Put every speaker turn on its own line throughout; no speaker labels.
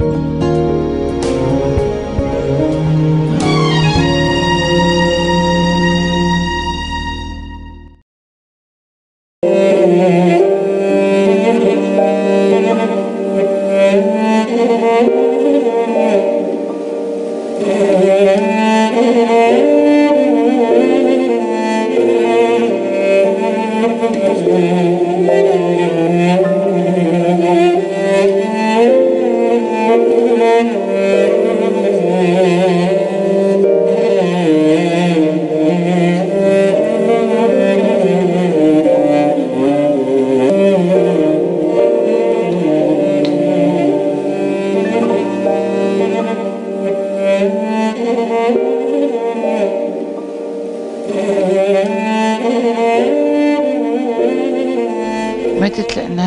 ماتت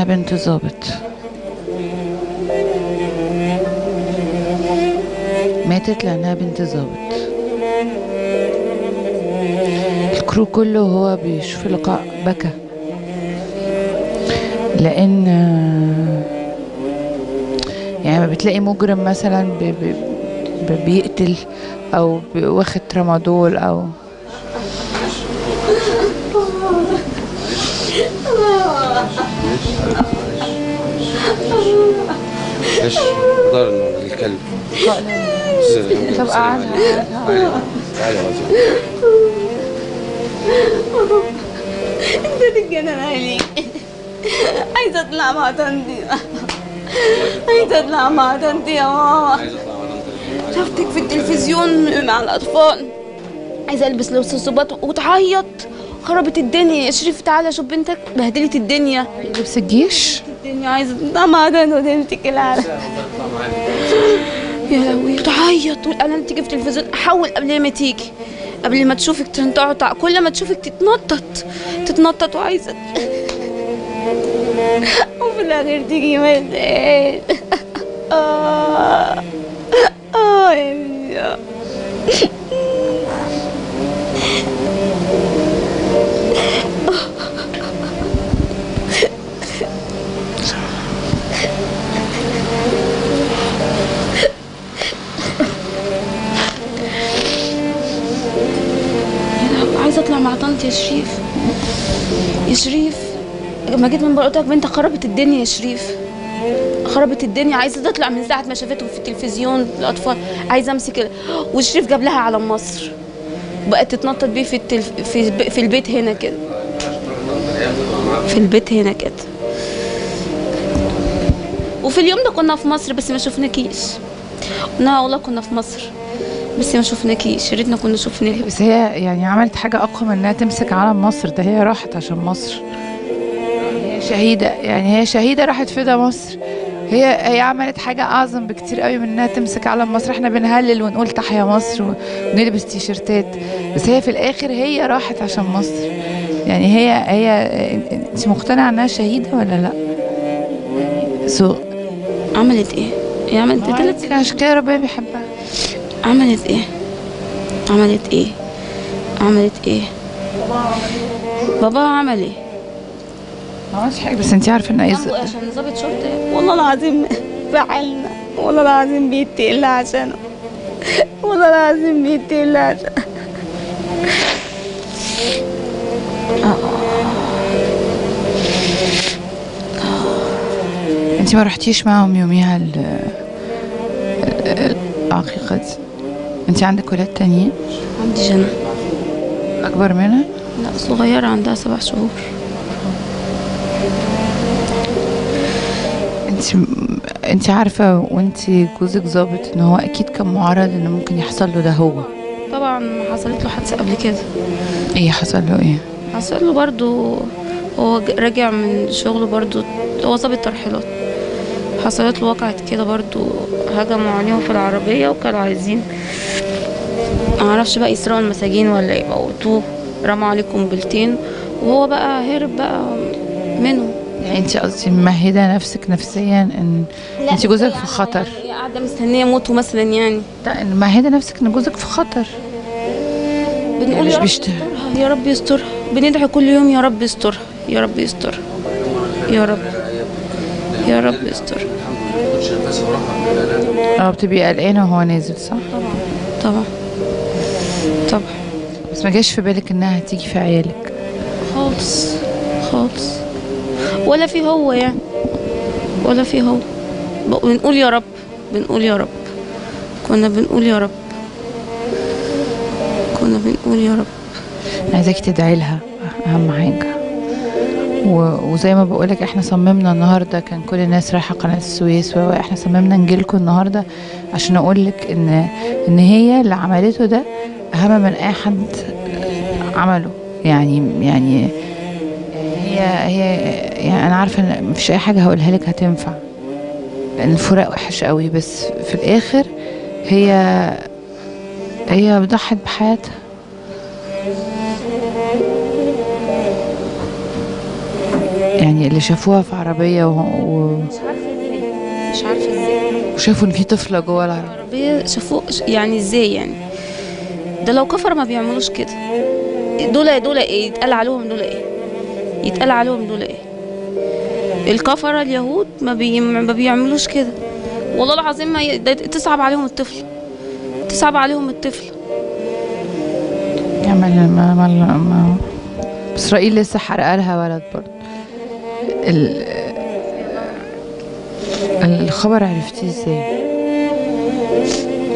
بنت ظابط ماتت لأنها بنت ظابط الكرو كله وهو بيشوف اللقاء بكى. لأن يعني ما بتلاقي مجرم مثلا بي بي بي- بيقتل أو واخد ترامادول أو
إيش؟ دار الكلب؟
طب قعدها
تعالي
أنت تتجنن عليك عايزه اطلع مع طنطي عايزه اطلع مع طنطي يا ماما. شفتك في التلفزيون مع الأطفال؟ عايزة ألبس لبس الظباط وتعيط. خربت الدنيا يا شريف تعالى شوف بنتك بهدلت الدنيا.
لبس الجيش؟
الدنيا عايزه تطلع مع طنطي وتمسك العالم. يا لهوي تعيط والاعلان تيجي في التلفزيون. احول قبل ما تيجي قبل ما تشوفك تع- كل ما تشوفك تتنطط تتنطط وعايزه وفي الآخر تيجي مزال آه آه يا طنط يا شريف. يا شريف لما جيت من بره قلت لك بنتك خربت الدنيا يا شريف. خربت الدنيا عايزة تطلع من ساعة ما شافتهم في التلفزيون الأطفال عايزة أمسك وشريف جاب لها علم مصر. بقت تتنطط بيه في التلف... في في البيت هنا كده. في البيت هنا كده. وفي اليوم ده كنا في مصر بس ما شفناكيش. قلنا والله كنا في مصر. بس ما شفناكيش يا ريتنا كنا شفناك
بس هي يعني عملت حاجة أقوى من إنها تمسك علم مصر ده هي راحت عشان مصر. هي شهيدة يعني هي شهيدة راحت فدا مصر. هي هي عملت حاجة أعظم بكتير قوي من إنها تمسك علم مصر. إحنا بنهلل ونقول تحيا مصر ونلبس تيشرتات بس هي في الآخر هي راحت عشان مصر. يعني هي هي أنت مقتنعة إنها شهيدة ولا لأ؟ سو
عملت إيه؟ هي عملت
كده عشان كده ربنا بيحبها.
عملت إيه؟ عملت إيه؟ عملت إيه؟ بابا عمل إيه؟
ما عملتش حاجة بس إن أي
ذنبه إيه عشان ضابط شرطة والله العظيم زعلنا والله العظيم بيتقل عشانه والله العظيم بيتقل عشانه
انت ما رحتيش معهم يوميها ال- ال- العقيقة دي انت عندك ولاد تانيين؟
عندي جنى
أكبر منها؟
لا صغيرة عندها سبع شهور.
انت انت عارفة وانت جوزك ظابط ان هو أكيد كان معرض إن ممكن يحصل له ده هو.
طبعا حصلت له حادثة قبل كده.
إيه حصل له إيه؟
حصل له برضو هو راجع من شغله برضو هو ظابط ترحيلات. حصلت له وقعت كده برضو هجموا عليهم في العربية وكانوا عايزين معرفش بقى يسرقوا المساجين ولا يموتوه رموا عليه قنبلتين وهو بقى هرب بقى منهم.
يعني انت قصدي ممهدة نفسك نفسيا إن انت جوزك في خطر؟
هي قاعدة مستنية موته مثلا يعني.
لا ان ممهدة نفسك إن جوزك في خطر.
بنقول
مش
يا رب
بيشتغل.
يا رب يسترها بندعي كل يوم يا رب يسترها يا رب يسترها يا رب. يا رب يسترها
آه بتبقي قلقانة وهو نازل صح؟
طبعا. طبعا.
بس ما جاش في بالك إنها هتيجي في عيالك؟
خالص خالص. ولا في هو يعني. ولا في هو. بنقول يا رب بنقول يا رب. كنا بنقول يا رب. كنا بنقول يا رب.
عايزاكي تدعي لها أهم حاجة. و... وزي ما بقولك إحنا صممنا النهارده كان كل الناس رايحة قناة السويس وإحنا صممنا نجيلكم النهارده عشان أقولك ان إن هي اللي عملته ده أهم من أي حد عمله. يعني يعني هي هي يعني أنا عارفة إن مفيش أي حاجة هقولها لك هتنفع. لأن الفراق وحش قوي بس في الآخر هي هي ضحت بحياتها. يعني اللي شافوها في عربية و... و...
مش عارفه إزاي مش عارفه إزاي
وشافوا إن في طفلة جوه العربية.
شافوه يعني إزاي يعني؟ ده لو كفر ما بيعملوش كده. دول دول إيه؟ يتقال عليهم دول إيه؟ يتقال عليهم دول إيه؟ الكفرة اليهود ما, بي... ما بيعملوش كده. والله العظيم ما ي... تصعب عليهم الطفل. تصعب عليهم الطفل.
يعني ما... ما... ما... إسرائيل لسه حرقة لها ولد برضه. ال... الخبر عرفتيه إزاي؟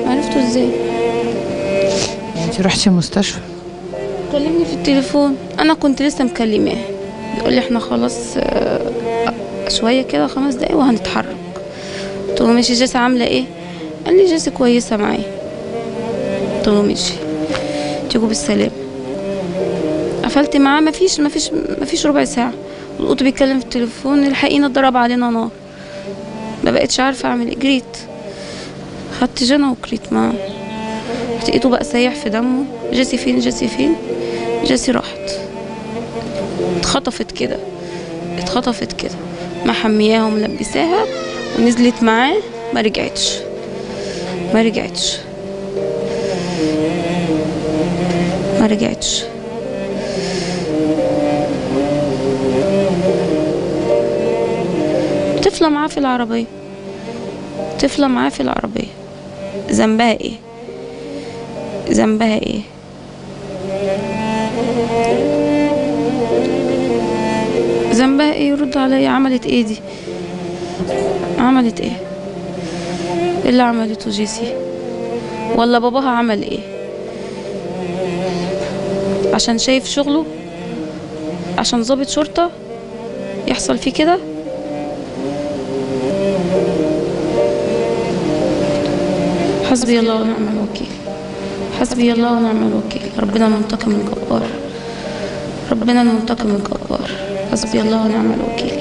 عرفتوا إزاي؟
يعني انت رحتي المستشفى
كلمني في التليفون. أنا كنت لسه مكلماه. يقول لي إحنا خلاص آه، شوية كده خمس دقايق وهنتحرك. قلت له ماشي جيسي عاملة إيه؟ قال لي جيسي كويسة معايا. قلت له ماشي. تيجوا بالسلام قفلت معاه مفيش مفيش مفيش ربع ساعة. القط بيتكلم في التليفون الحقينا اتضرب علينا نار. ما بقتش عارفة أعمل إيه. جريت. خدت جنى وجريت معاه. لقيته بقى سايح في دمه. جيسي فين؟ جيسي فين؟ جيسي راحت. اتخطفت كده. اتخطفت كده. محمياها وملبساها ونزلت معاه ما رجعتش. ما رجعتش. ما رجعتش. طفلة معاه في العربية. طفلة معاه في العربية. ذنبها إيه؟ ذنبها إيه؟ ذنبها إيه يرد عليا عملت إيه دي؟ عملت إيه؟ اللي عملته جيسي. ولا باباها عمل إيه؟ عشان شايف شغله؟ عشان ضابط شرطة؟ يحصل فيه كده؟ حسبي الله ونعم الوكيل. حسبي الله ونعم الوكيل. ربنا المنتقم الجبار ربنا المنتقم الجبار حسبي الله ونعم الوكيل.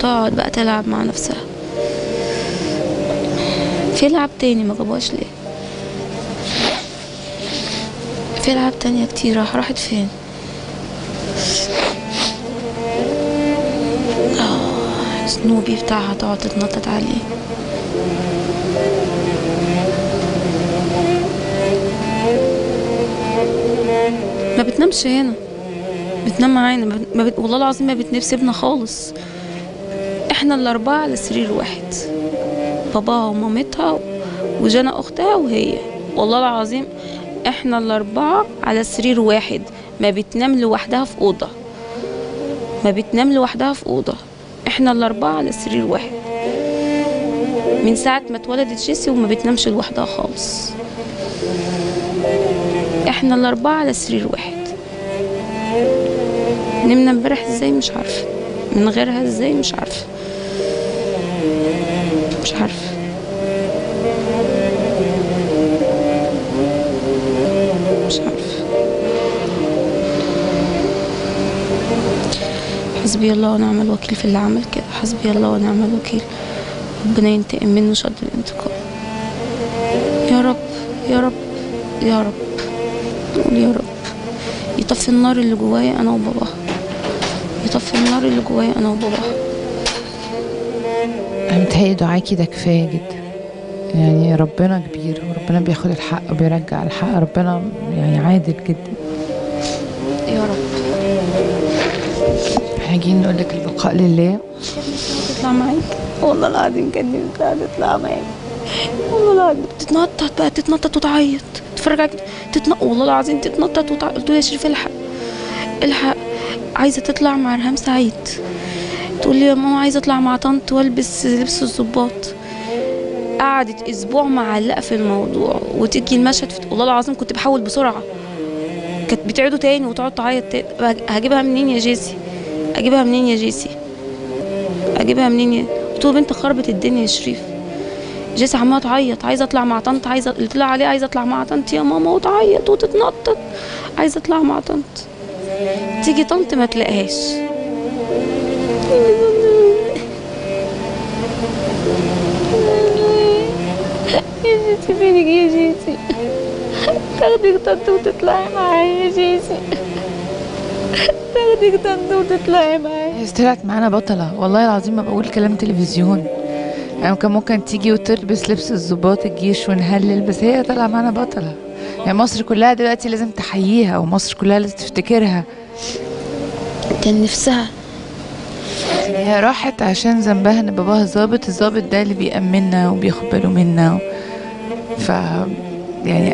تقعد بقى تلعب مع نفسها. في لعب تاني ما جابوهاش ليه؟ في لعب تانية كتير. راح راحت فين؟ آه، سنوبي بتاعها تقعد تتنطط عليه. ما بتنامش هنا. بتنام معانا. ما بت... والله العظيم ما بتنام سيبنا خالص. إحنا الأربعة على سرير واحد. باباها ومامتها وجنى أختها وهي. والله العظيم إحنا الأربعة على سرير واحد ما بتنام لوحدها في أوضة. ما بتنام لوحدها في أوضة. إحنا الأربعة على سرير واحد. من ساعة ما اتولدت جيسي وما بتنامش لوحدها خالص. إحنا الأربعة على سرير واحد. نمنا امبارح إزاي مش عارفة. من غيرها إزاي مش عارفة. مش عارفة. حسبي الله ونعم الوكيل في اللي عمل كده. حسبي الله ونعم الوكيل. ربنا ينتقم منه شد الانتقام. يا رب يا رب يا رب. نقول يا رب. يطفي النار اللي جوايا أنا وباباها. يطفي النار اللي جوايا أنا وباباها.
أنا متهيألي دعاكي ده كفاية جدا. يعني ربنا كبير وربنا بياخد الحق وبيرجع الحق. ربنا يعني عادل جدا. جايين نقول لك البقاء لله.
تطلع معاك والله العظيم كان نفسها تطلع معاك والله العظيم. تتنطط بقى تتنطط وتعيط. تتفرج عليك تتنطط والله العظيم تتنطط وتعيط قلت له يا شريف الحق. الحق. عايزة تطلع مع ريهام سعيد. تقول لي يا ماما عايزة أطلع مع طنط وألبس لبس الظباط. قعدت أسبوع معلقة في الموضوع وتيجي المشهد في... والله العظيم كنت بحاول بسرعة. كانت بتعيده تاني وتقعد تعيط هجيبها منين يا جيسي أجيبها منين يا جيسي؟ أجيبها منين يا له بنت خربت الدنيا يا شريف. جيسي عماله تعيط عايزة أطلع مع طنط عايزه قلت لها عليه عايزة أطلع مع طنط. يا ماما وتعيط وتتنطط. عايزة أطلع مع طنط. تيجي طنط ما تلاقيهاش. يا جيسي فينك يا جيسي؟ تاخدك طنط وتطلعي معايا يا جيسي. تاخدك طنط وتطلعي معايا
هي طلعت معانا بطلة. والله العظيم ما بقول كلام تلفزيون. يعني كان ممكن تيجي وتلبس لبس الضباط الجيش ونهلل بس هي طالعة معانا بطلة. يعني مصر كلها دلوقتي لازم تحييها ومصر كلها لازم تفتكرها.
كان نفسها.
هي راحت عشان ذنبها إن باباها ظابط الظابط ده اللي بيأمننا وبياخد باله منا. ف يعني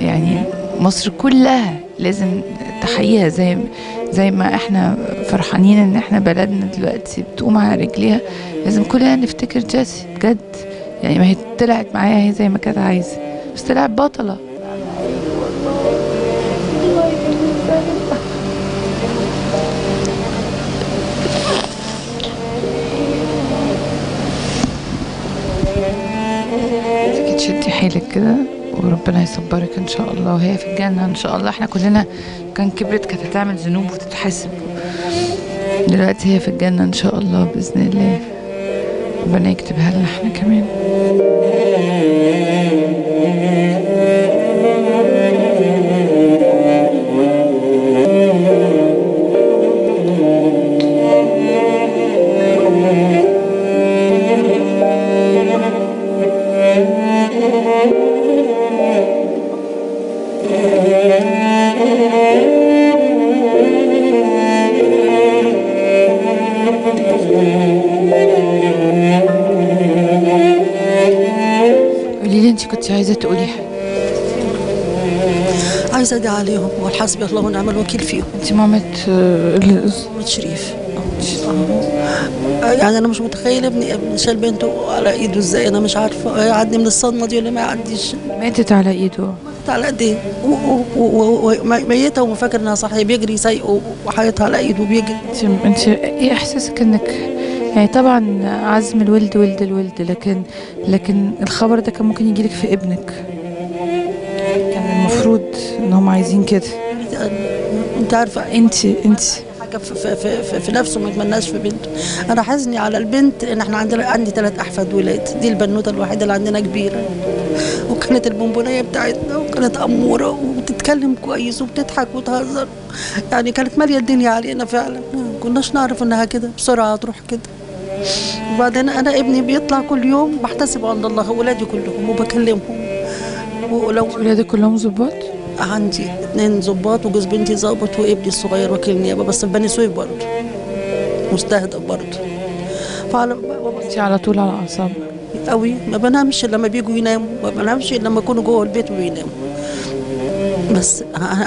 يعني مصر كلها لازم تحييها زي زي ما إحنا فرحانين ان إحنا بلدنا دلوقتي بتقوم على رجليها لازم كلنا نفتكر جاسي بجد. يعني ما هي طلعت معايا هي زي ما كانت عايزة بس طلعت بطلة. تشدي حيلك كده؟ وربنا يصبرك إن شاء الله. وهي في الجنة إن شاء الله. إحنا كلنا كان كبرت كانت هتعمل ذنوب وتتحاسب. دلوقتي هي في الجنة إن شاء الله بإذن الله. ربنا يكتبها لنا إحنا كمان. كنت عايزه تقولي حاجة
عايزة أدعي عليهم والحسبي الله ونعم الوكيل فيهم.
انت مامة
محمد شريف. يعني أنا مش متخيلة ابني شال بنته على إيده إزاي أنا مش عارفة يعدي من الصدمة دي ولا ما يعديش.
ماتت على إيده.
على و- و- و- ميتة وفاكر إنها صحية بيجري سايقه وحياتها على إيده بيجري.
انت انت إيه إحساسك إنك يعني طبعا عزم الولد ولد الولد لكن لكن الخبر ده كان ممكن يجيلك في ابنك. كان المفروض إن هم عايزين كده.
أنت عارفه
انت أنت.
حاجة في, في, في, في, نفسه ما يتمناش في بنته. أنا حزني على البنت إن إحنا عندنا عندي ثلاث أحفاد ولاد. دي البنوتة الوحيدة اللي عندنا كبيرة. وكانت البونبونية بتاعتنا وكانت أمورة وبتتكلم كويس وبتضحك وتهزر. يعني كانت مالية الدنيا علينا فعلا. كناش نعرف إنها كده بسرعة تروح كده. وبعدين أنا ابني بيطلع كل يوم بحتسب عند الله ولادي كلهم وبكلمهم. ولو
ولادك كلهم ظباط
عندي اتنين ظباط وجوز بنتي ظابط وابني الصغير وكيل نيابه بس في بني سويف برضه مستهدف برضه. فعلى
انت على طول على أعصابك؟
قوي ما بنامش إلا لما بيجوا يناموا ما بنامش إلا لما يكونوا جوه البيت وبيناموا بس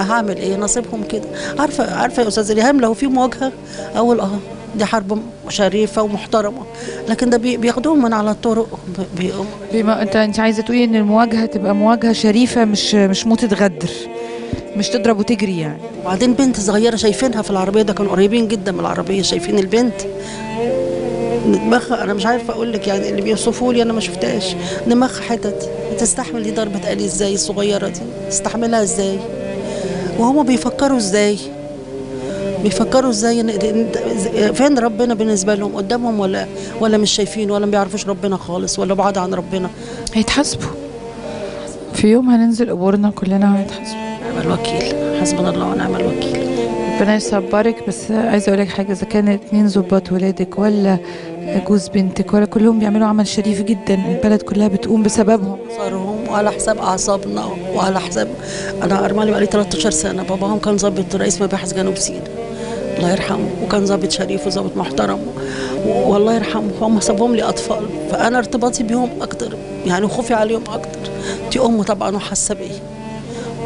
هعمل إيه؟ نصيبهم كده. عارفه عارفة يا أستاذ ريهام لو في مواجهه أقول آه. دي حرب شريفة ومحترمة. لكن ده بي- بياخدوهم من على الطرق.
بما انت انت عايزة تقولي إن المواجهة تبقى مواجهة شريفة مش مش موتة غدر مش تضرب وتجري يعني.
وبعدين بنت صغيرة شايفينها في العربية ده كانوا قريبين جدا من العربية شايفين البنت. دماغها أنا مش عارفة أقول لك يعني اللي بيوصفوا لي أنا ما شفتهاش. دماغها حتت. تستحمل دي ضربة قلي إزاي الصغيرة دي؟ تستحملها إزاي؟ وهما بيفكروا إزاي؟ بيفكروا إزاي فين ربنا بالنسبة لهم؟ قدامهم ولا ولا مش شايفين ولا ما بيعرفوش ربنا خالص ولا بعاد عن ربنا.
هيتحاسبوا. في يوم هننزل قبورنا كلنا وهيتحاسبوا
نعم الوكيل. حسبنا الله ونعم الوكيل.
ربنا يصبرك بس عايزه أقول لك حاجة إذا كان اتنين ظباط ولادك ولا جوز بنتك ولا كلهم بيعملوا عمل شريف جدا البلد كلها بتقوم بسببهم.
صارهم وعلى حساب أعصابنا وعلى حساب أنا ارملي بقالي 13 سنة باباهم كان ضابط رئيس مباحث جنوب سيناء. الله يرحمه. وكان ضابط شريف وضابط محترم. والله يرحمه. هم سابهم لي أطفال. فأنا ارتباطي بيهم أكتر. يعني خوفي عليهم أكتر. دي أمه طبعا وحاسة بيا.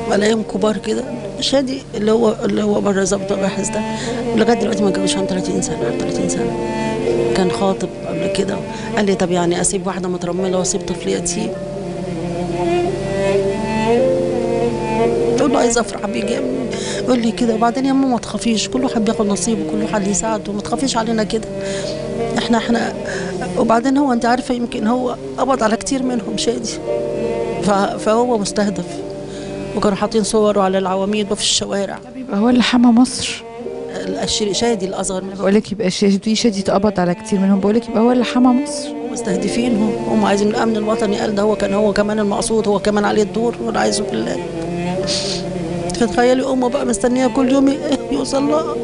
بلاقيهم كبار كده. شادي اللي هو اللي هو بره ضابط مباحث ده. لغاية دلوقتي ما اتجوزش عن 30 سنة 30 سنة. كان خاطب قبل كده. قال لي طب يعني أسيب واحدة مترملة وأسيب طفل يتيم تقول له عايز أفرح بيك يا ابني يقول لي كده وبعدين يا ماما ما تخافيش كل واحد بياخد نصيبه كل واحد يساعده ما تخافيش علينا كده. إحنا إحنا وبعدين هو أنت عارفة يمكن هو قبض على كتير منهم شادي فهو مستهدف وكانوا حاطين صوره على العواميد وفي الشوارع.
طب يبقى هو اللي حمى مصر.
شادي الأصغر منهم.
بقول لك يبقى شادي شادي اتقبض على كتير منهم. بقول لك يبقى هو اللي حمى مصر.
مستهدفينهم هم عايزين الأمن الوطني. قال ده هو كان هو كمان المقصود هو كمان عليه الدور عايزه بالله. فتخيلي امه بقى مستنية كل يوم يوصل لها؟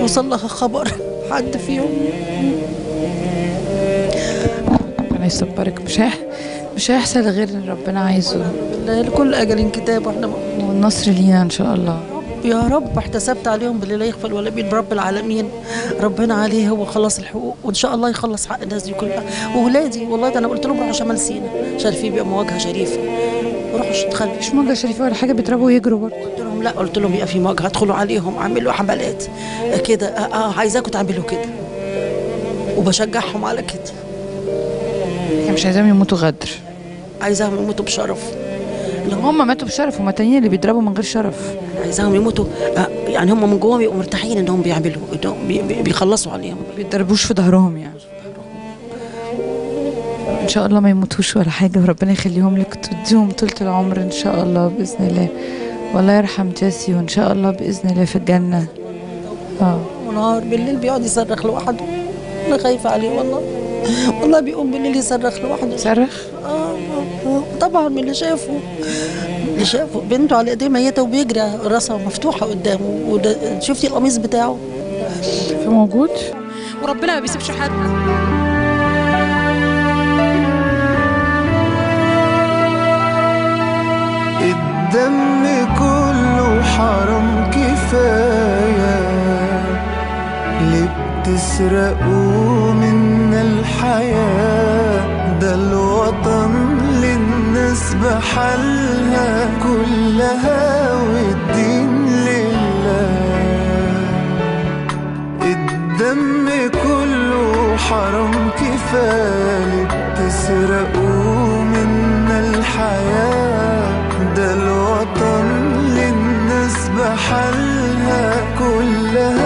يوصل لها خبر حد فيهم؟
ربنا يصبرك. مش هيح... مش هيحصل غير اللي ربنا عايزه.
بالله لكل أجل كتاب وإحنا
والنصر لينا إن شاء الله.
يا رب احتسبت عليهم باللي لا يغفل ولا بيد برب العالمين. ربنا عليه هو خلص الحقوق وإن شاء الله يخلص حق الناس دي كلها. واولادي والله ده أنا قلت لهم روحوا شمال سينا عشان في بيبقى مواجهة شريفة. روحوا اشتغلوا
مش موجة شريفة ولا حاجة بيضربوا ويجروا برضه.
قلت لهم لا قلت لهم يبقى في مواجهه ادخلوا عليهم اعملوا حملات كده. آه, آه عايزاكم تعملوا كده. وبشجعهم على كده.
هي مش عايزاهم يموتوا غدر.
عايزاهم يموتوا بشرف. هم
هم ماتوا بشرف هما التانيين اللي بيضربوا من غير شرف.
عايزاهم يموتوا. آه يعني هم من جواهم يبقوا مرتاحين إنهم بيعملوا إنهم بي- بي- بيخلصوا عليهم.
ما بيتضربوش في ظهرهم يعني. إن شاء الله ما يموتوش ولا حاجة وربنا يخليهم لك تديهم طولة العمر إن شاء الله بإذن الله. والله يرحم جاسي وإن شاء الله بإذن الله في الجنة. آه.
ونهار بالليل بيقعد يصرخ لوحده. أنا خايفة عليه والله. والله بيقوم بالليل يصرخ لوحده.
صرخ
آه آه، طبعا من اللي شافه. اللي شافه. بنته على إيديه ميتة وبيجري راسها مفتوحة قدامه. شفتي القميص بتاعه؟
في موجود؟
وربنا ما بيسيبش حد.
حرام كفاية. اللي بتسرقوا منا الحياة؟ ده الوطن للناس بحالها. كلها والدين لله. الدم كله حرام كفاية. اللي بتسرقوا منا الحياة؟ بحالها كلها.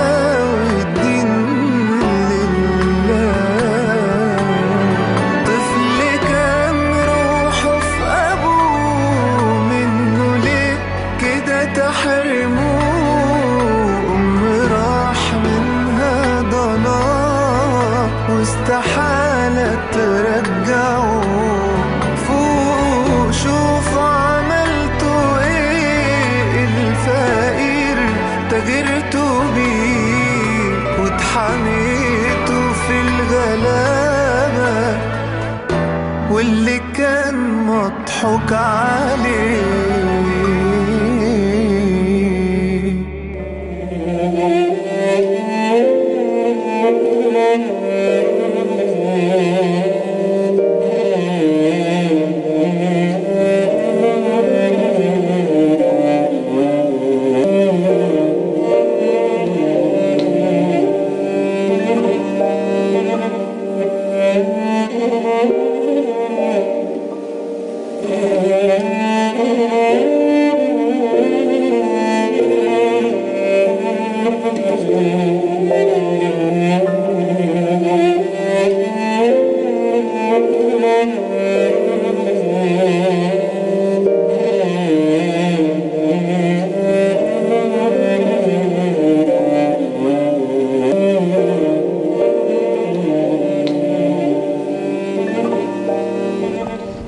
واتحميتوا في الغلابة واللي كان مضحوك عليه.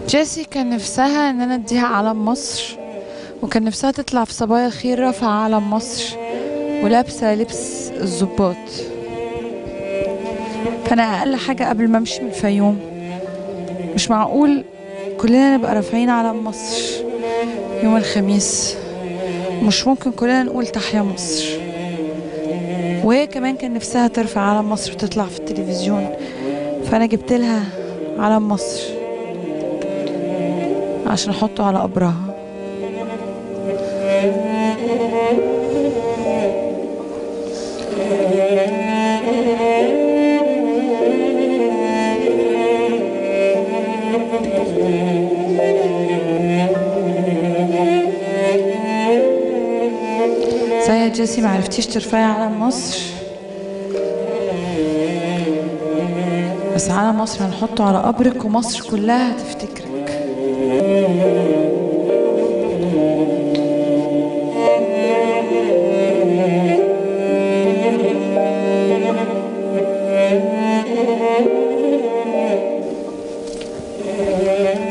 جيسي كان نفسها إن أنا أديها علم مصر وكان نفسها تطلع في صبايا الخير رافعة علم مصر ولابسة لبس الضباط فأنا أقل حاجة قبل ما أمشي من الفيوم. مش معقول كلنا نبقى رافعين علم مصر يوم الخميس. مش ممكن كلنا نقول تحيا مصر. وهي كمان كان نفسها ترفع علم مصر وتطلع في التلفزيون. فأنا جبت لها علم مصر عشان أحطه على قبرها جيسي معرفتيش ترفعي علم مصر بس علم مصر هنحطه على قبرك ومصر كلها هتفتكرك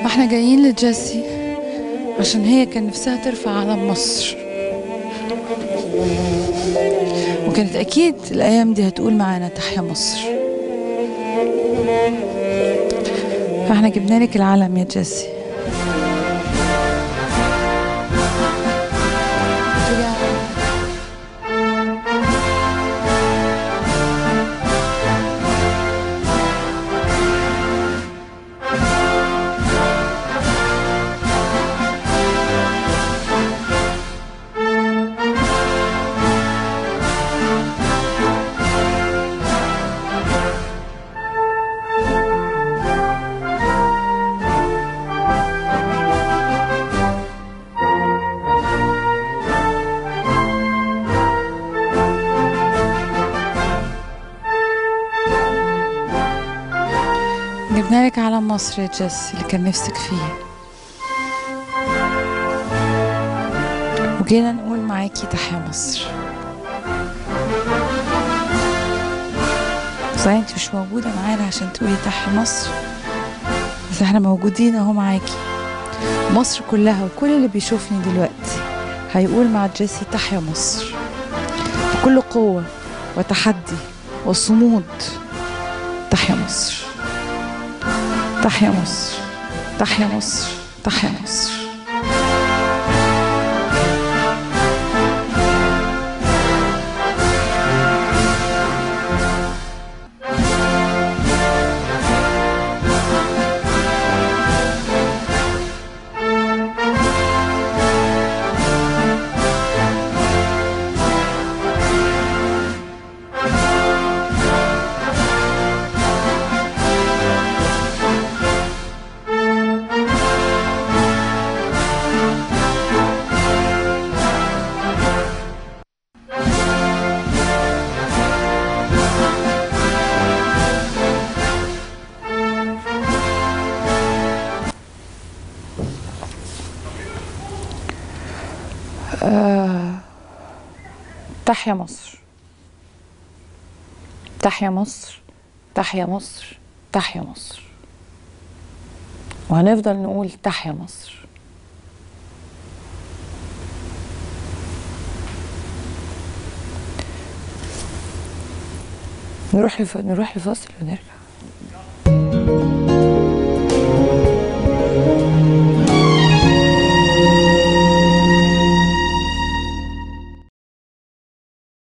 إحنا جايين لجيسي عشان هي كان نفسها ترفع علم مصر وكانت أكيد الأيام دي هتقول معانا تحيا مصر. فإحنا جبنا لك العلم يا جيسي مصر يا جيسي اللي كان نفسك فيه. وجينا نقول معاكي تحيا مصر. صحيح انت مش موجودة معانا عشان تقولي تحيا مصر بس إحنا موجودين اهو معاكي. مصر كلها وكل اللي بيشوفني دلوقتي هيقول مع جيسي تحيا مصر. بكل قوة وتحدي وصمود تحيا مصر. تحيا مصر تحيا مصر تحيا مصر. تحيا مصر. تحيا مصر تحيا مصر تحيا مصر. وهنفضل نقول تحيا مصر. نروح. نروح لفاصل ونرجع.